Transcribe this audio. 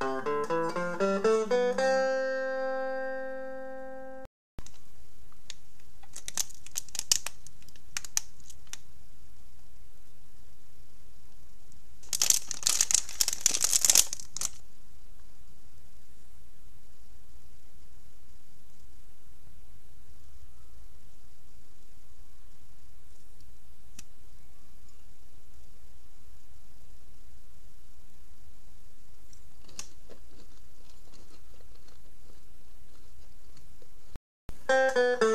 Thank you. Música